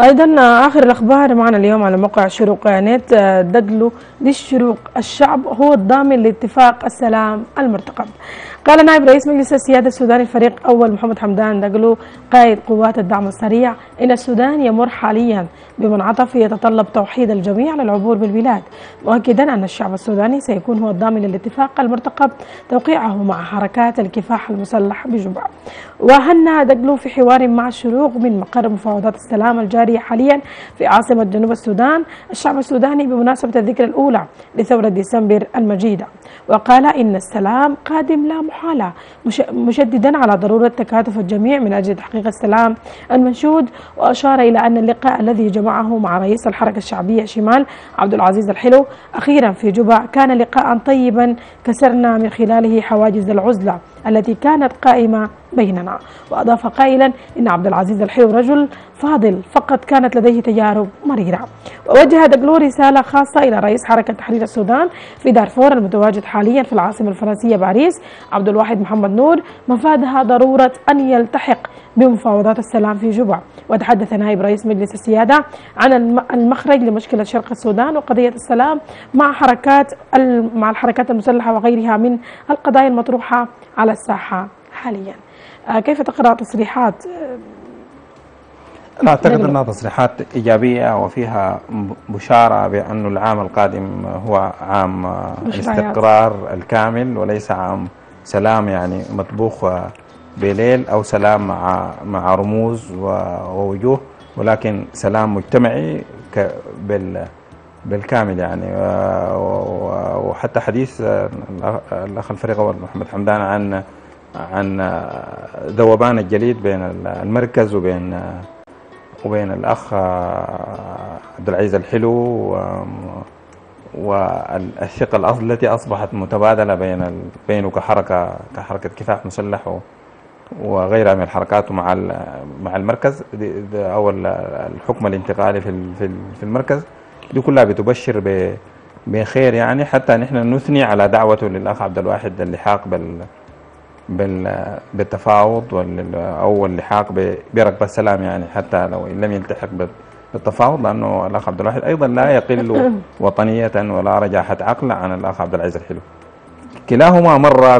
أيضا آخر الأخبار معنا اليوم على موقع شروق نت. دقلو للشروق الشعب هو الضامن لاتفاق السلام المرتقب. قال نائب رئيس مجلس السيادة السوداني الفريق أول محمد حمدان دقلو قائد قوات الدعم السريع إن السودان يمر حاليا بمنعطف يتطلب توحيد الجميع للعبور بالبلاد. مؤكدا أن الشعب السوداني سيكون هو الضامن للاتفاق المرتقب توقيعه مع حركات الكفاح المسلح بجوبا وهنا دقلو في حوار مع الشروق من مقر مفاوضات السلام الجارية حاليا في عاصمة جنوب السودان. الشعب السوداني بمناسبة الذكرى الأولى لثورة ديسمبر المجيدة وقال إن السلام قادم لا محالة مشددا على ضرورة تكاتف الجميع من أجل تحقيق السلام المنشود. وأشار إلى أن اللقاء الذي جمعه مع رئيس الحركة الشعبية شمال عبد العزيز الحلو أخيرا في جوبا كان لقاء طيبا كسرنا من خلاله حواجز العزلة. التي كانت قائمة بيننا. وأضاف قائلا إن عبد العزيز الحلو رجل فاضل فقط كانت لديه تجارب مريرة. ووجه دقلو رسالة خاصة إلى رئيس حركة تحرير السودان في دارفور المتواجد حاليا في العاصمة الفرنسية باريس عبد الواحد محمد نور مفادها ضرورة أن يلتحق بمفاوضات السلام في جوبا. وتحدث نائب رئيس مجلس السيادة عن المخرج لمشكلة شرق السودان وقضية السلام مع حركات مع الحركات المسلحة وغيرها من القضايا المطروحة على الساحة حاليا. كيف تقرأ تصريحات؟ أنا أعتقد أنها تصريحات إيجابية وفيها بشارة بأن العام القادم هو عام الاستقرار الكامل وليس عام سلام يعني مطبوخ بليل أو سلام مع مع رموز ووجوه ولكن سلام مجتمعي بالكامل يعني. وحتى حديث الأخ الفريق محمد حمدان عن عن ذوبان الجليد بين المركز وبين وبين الأخ عبد العزيز الحلو والثقة التي أصبحت متبادلة بين بينه كحركة كحركة كفاح مسلح وغيرها من الحركات مع مع المركز. أو الحكم الانتقالي في في المركز. دي كلها بتبشر بخير يعني. حتى نحن نثني على دعوته للأخ عبد الواحد اللحاق بال بالتفاوض أو اللحاق بركب السلام يعني حتى لو لم يلتحق بالتفاوض لأنه الأخ عبد الواحد أيضا لا يقل وطنية ولا رجاحة عقل عن الأخ عبد العزيز الحلو. كلاهما مر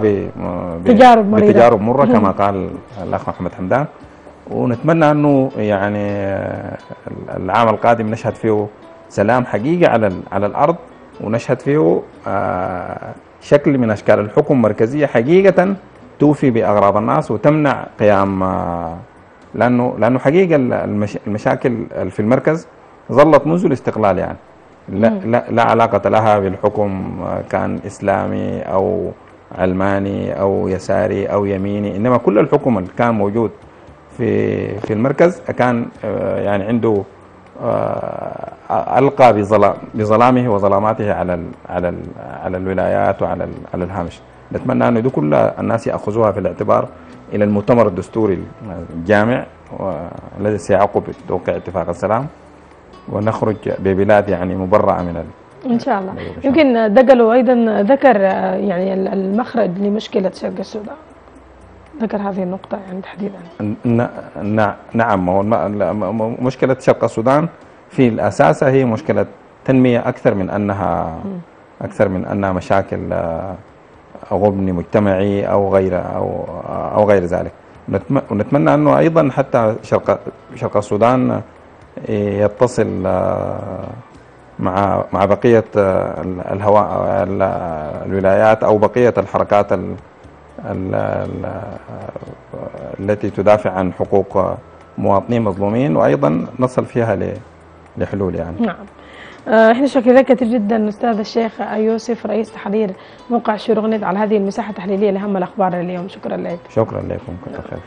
بتجارب مرة بتجارب مرة كما قال الأخ محمد حمدان. ونتمنى أنه يعني العام القادم نشهد فيه سلام حقيقي على على الأرض ونشهد فيه شكل من أشكال الحكم المركزيه حقيقة توفي بأغراض الناس وتمنع قيام لأنه لأنه حقيقة المشاكل في المركز ظلت منذ الاستقلال يعني. لا, لا, لا علاقة لها بالحكم كان إسلامي أو علماني أو يساري أو يميني إنما كل الحكم اللي كان موجود في في المركز كان يعني عنده ألقى بظلامه وظلاماته على على على الولايات وعلى على الهامش. نتمنى أن دي كل الناس يأخذوها في الاعتبار إلى المؤتمر الدستوري الجامع الذي سيعقب توقيع اتفاق السلام. ونخرج ببلاد يعني مبرأة من ال... إن شاء الله. يمكن دقلوا أيضا ذكر يعني المخرج لمشكلة شرق السودان. ذكر هذه النقطة يعني تحديدا. نعم مشكلة شرق السودان في الأساس هي مشكلة تنمية أكثر من أنها أكثر من أنها مشاكل غبن مجتمعي أو غير أو أو غير ذلك. ونتمنى أنه أيضا حتى شرق شرق السودان يتصل مع مع بقية الهواء الولايات أو بقية الحركات التي تدافع عن حقوق مواطنين مظلومين وأيضا نصل فيها لحلول يعني. نعم. إحنا شاكرين كثير جدا أستاذ الشيخ يوسف رئيس تحرير موقع شروق نت على هذه المساحة التحليلية لاهم الأخبار اليوم. شكرا لك. شكرا لكم كثير خير.